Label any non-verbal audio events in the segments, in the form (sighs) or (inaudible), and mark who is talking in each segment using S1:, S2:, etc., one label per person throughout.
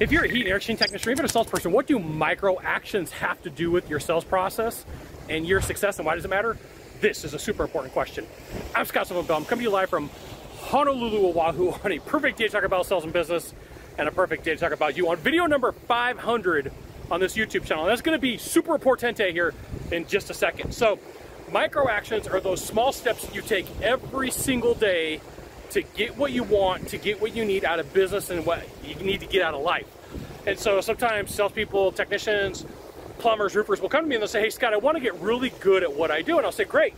S1: If you're a heat and air exchange technician or even a salesperson, what do micro actions have to do with your sales process and your success and why does it matter? This is a super important question. I'm Scott Bell. I'm coming to you live from Honolulu, Oahu on a perfect day to talk about sales and business and a perfect day to talk about you on video number 500 on this YouTube channel. And that's gonna be super importante here in just a second. So micro actions are those small steps you take every single day to get what you want, to get what you need out of business and what you need to get out of life. And so sometimes salespeople, technicians, plumbers, roofers will come to me and they'll say, hey, Scott, I want to get really good at what I do. And I'll say, great.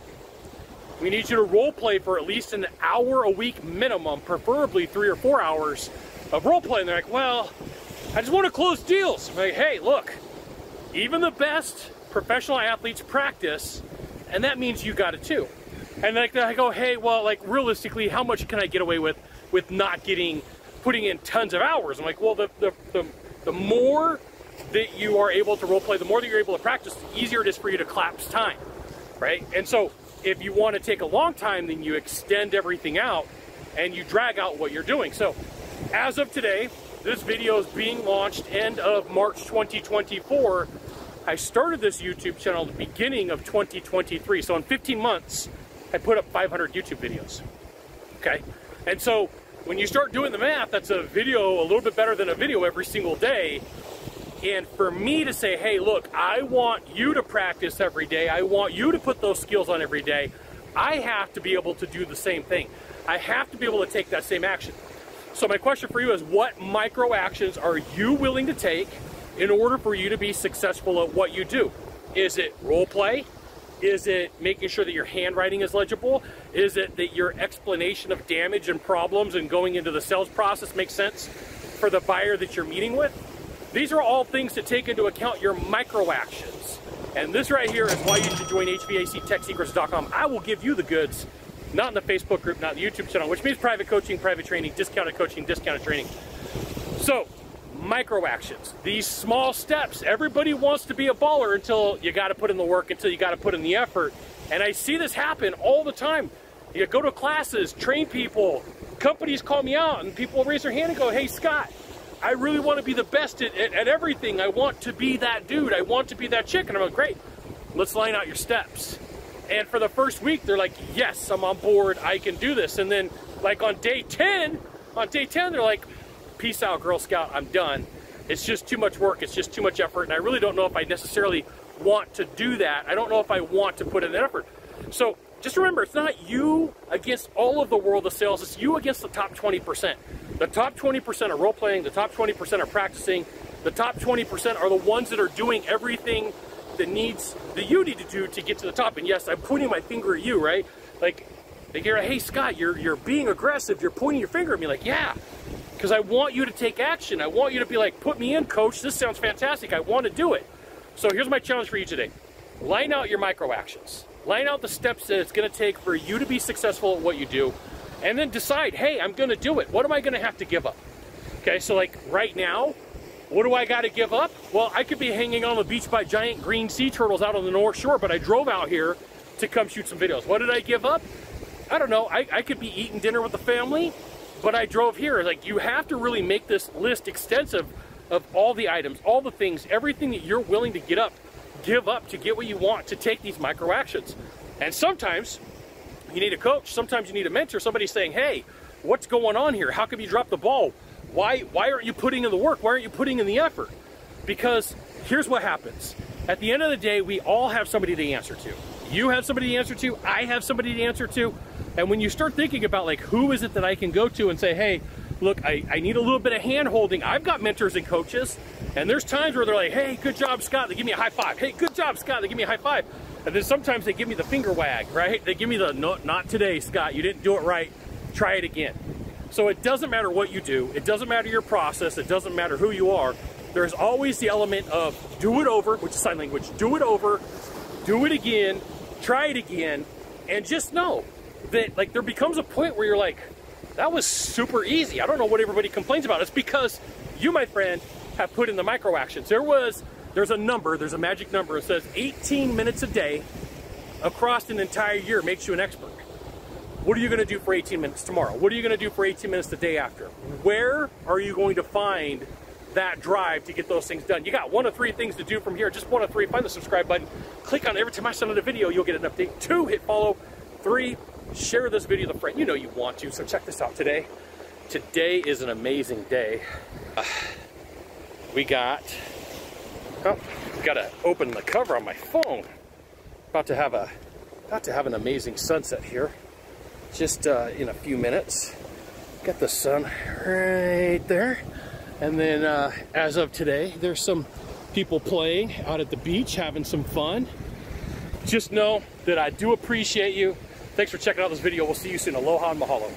S1: We need you to role play for at least an hour a week minimum, preferably three or four hours of role play. And they're like, well, I just want to close deals. I'm like, hey, look, even the best professional athletes practice, and that means you got it too. And like I go, hey, well, like realistically, how much can I get away with with not getting putting in tons of hours? I'm like, well, the the the, the more that you are able to role play, the more that you're able to practice, the easier it is for you to collapse time, right? And so if you want to take a long time, then you extend everything out and you drag out what you're doing. So as of today, this video is being launched end of March 2024. I started this YouTube channel at the beginning of 2023. So in 15 months, I put up 500 YouTube videos. Okay? And so when you start doing the math, that's a video a little bit better than a video every single day. And for me to say, hey, look, I want you to practice every day. I want you to put those skills on every day. I have to be able to do the same thing. I have to be able to take that same action. So my question for you is what micro actions are you willing to take in order for you to be successful at what you do? Is it role play? Is it making sure that your handwriting is legible? Is it that your explanation of damage and problems and going into the sales process makes sense for the buyer that you're meeting with? These are all things to take into account your micro actions. And this right here is why you should join HVACTechSecrets.com. I will give you the goods, not in the Facebook group, not in the YouTube channel, which means private coaching, private training, discounted coaching, discounted training. So micro actions, these small steps. Everybody wants to be a baller until you got to put in the work, until you got to put in the effort. And I see this happen all the time. You go to classes, train people, companies call me out, and people raise their hand and go, Hey, Scott, I really want to be the best at, at, at everything. I want to be that dude. I want to be that chick. And I'm like, Great, let's line out your steps. And for the first week, they're like, Yes, I'm on board. I can do this. And then, like on day 10, on day 10, they're like, peace out, Girl Scout, I'm done. It's just too much work, it's just too much effort, and I really don't know if I necessarily want to do that. I don't know if I want to put in that effort. So just remember, it's not you against all of the world of sales, it's you against the top 20%. The top 20% are role playing, the top 20% are practicing, the top 20% are the ones that are doing everything that needs that you need to do to get to the top. And yes, I'm pointing my finger at you, right? Like they hear, hey Scott, you're you're being aggressive, you're pointing your finger at me like, yeah, because I want you to take action. I want you to be like, put me in, coach. This sounds fantastic. I want to do it. So here's my challenge for you today. Line out your micro actions. Line out the steps that it's going to take for you to be successful at what you do. And then decide, hey, I'm going to do it. What am I going to have to give up? Okay, so like right now, what do I got to give up? Well, I could be hanging on the beach by giant green sea turtles out on the North Shore, but I drove out here to come shoot some videos. What did I give up? I don't know. I, I could be eating dinner with the family but I drove here. Like you have to really make this list extensive of all the items, all the things, everything that you're willing to get up, give up to get what you want to take these micro actions. And sometimes you need a coach, sometimes you need a mentor, somebody saying, hey, what's going on here? How come you dropped the ball? Why, why aren't you putting in the work? Why aren't you putting in the effort? Because here's what happens. At the end of the day, we all have somebody to answer to. You have somebody to answer to, I have somebody to answer to. And when you start thinking about like, who is it that I can go to and say, hey, look, I, I need a little bit of hand holding. I've got mentors and coaches. And there's times where they're like, hey, good job, Scott. They give me a high five. Hey, good job, Scott. They give me a high five. And then sometimes they give me the finger wag, right? They give me the, no, not today, Scott. You didn't do it right. Try it again. So it doesn't matter what you do. It doesn't matter your process. It doesn't matter who you are. There's always the element of do it over, which is sign language. Do it over, do it again, try it again, and just know that like there becomes a point where you're like, that was super easy. I don't know what everybody complains about. It's because you, my friend, have put in the micro actions. There was, there's a number, there's a magic number. It says 18 minutes a day across an entire year makes you an expert. What are you gonna do for 18 minutes tomorrow? What are you gonna do for 18 minutes the day after? Where are you going to find that drive to get those things done. You got one of three things to do from here. Just one of three. Find the subscribe button. Click on it. every time I send out a video. You'll get an update. Two, hit follow. Three, share this video with a friend. You know you want to. So check this out today. Today is an amazing day. Uh, (sighs) we got. Oh, got to open the cover on my phone. About to have a, about to have an amazing sunset here. Just uh, in a few minutes. Got the sun right there. And then uh, as of today, there's some people playing out at the beach, having some fun. Just know that I do appreciate you. Thanks for checking out this video. We'll see you soon. Aloha and mahalo.